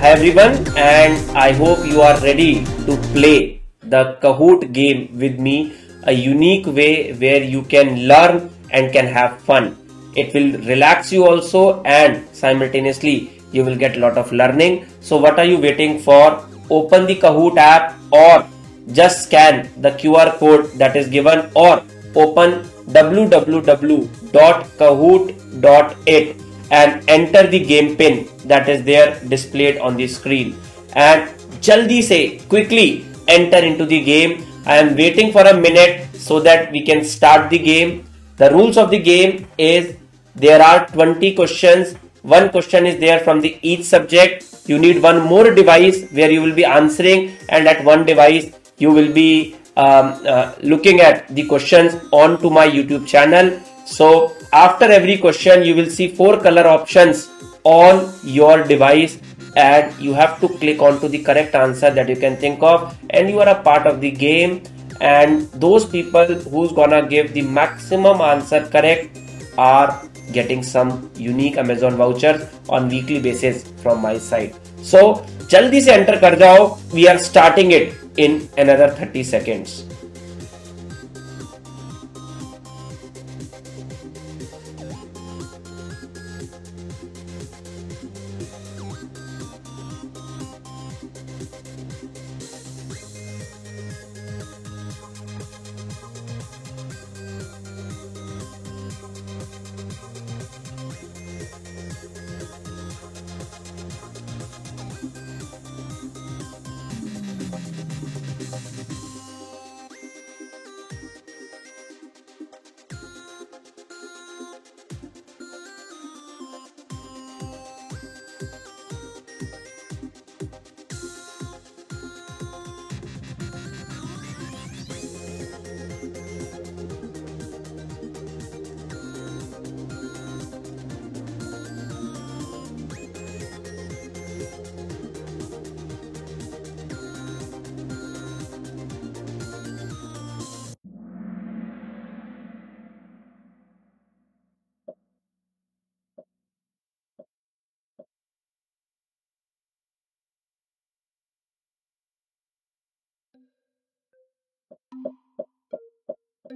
Hi everyone, and I hope you are ready to play the Kahoot game with me, a unique way where you can learn and can have fun. It will relax you also, and simultaneously, you will get a lot of learning. So, what are you waiting for? Open the Kahoot app or just scan the QR code that is given or open www.kahoot.it and enter the game pin that is there displayed on the screen. And jaldi say quickly enter into the game. I am waiting for a minute so that we can start the game. The rules of the game is there are 20 questions. One question is there from the each subject. You need one more device where you will be answering and at one device you will be um, uh, looking at the questions on to my youtube channel so after every question, you will see four color options on your device and you have to click on to the correct answer that you can think of and you are a part of the game and those people who's gonna give the maximum answer correct are getting some unique Amazon vouchers on weekly basis from my side. So jaldi se enter kar jao. We are starting it in another 30 seconds.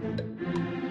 うん。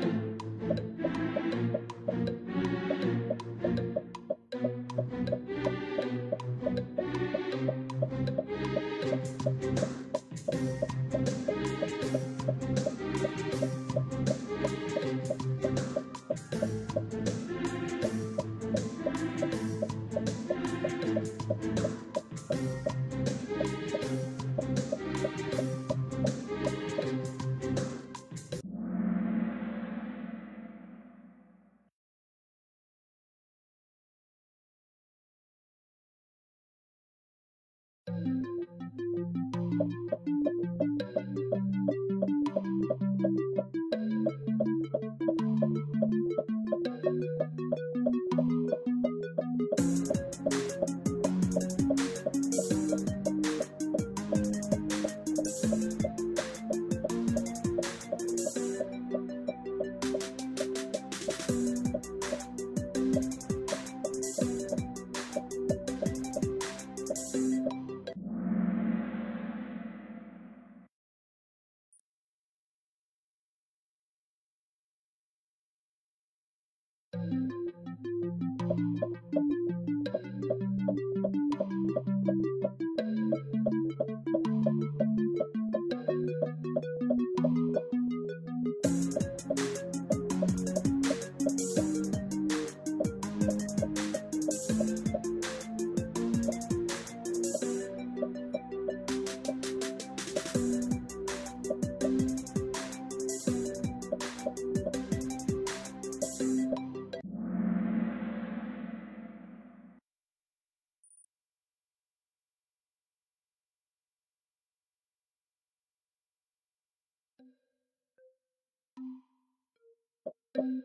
Thank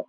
you.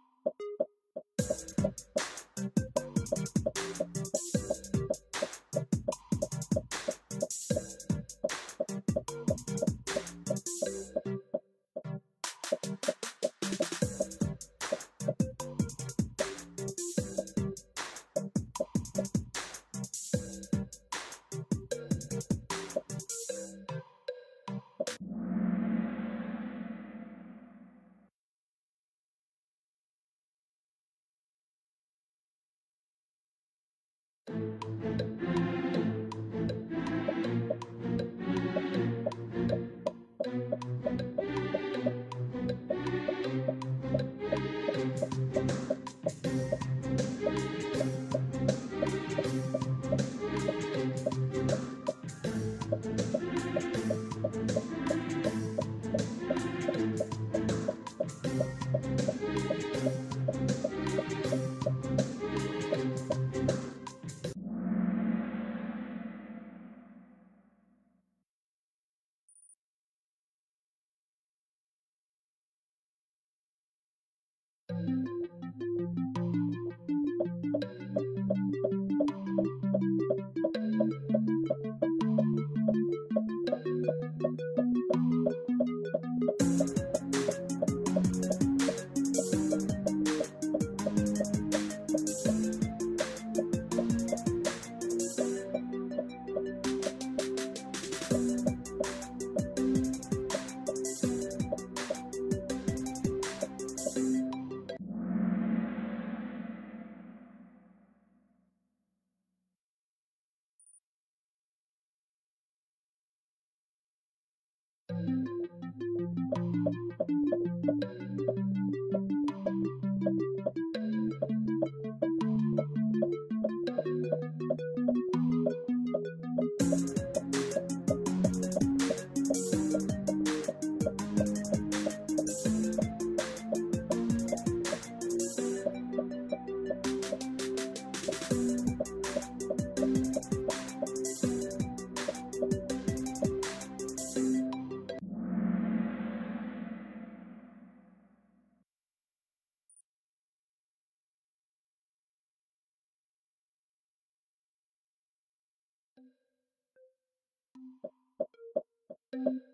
soon.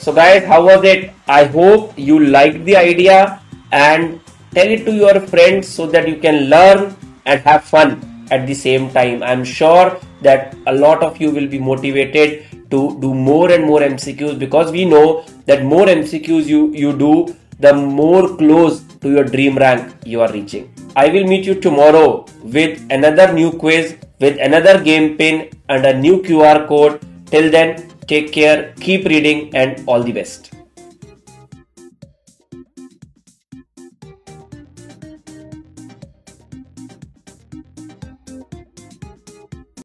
So guys, how was it? I hope you liked the idea and tell it to your friends so that you can learn and have fun at the same time. I'm sure that a lot of you will be motivated to do more and more MCQs because we know that more MCQs you, you do, the more close to your dream rank you are reaching. I will meet you tomorrow with another new quiz, with another game pin and a new QR code. Till then, Take care, keep reading, and all the best.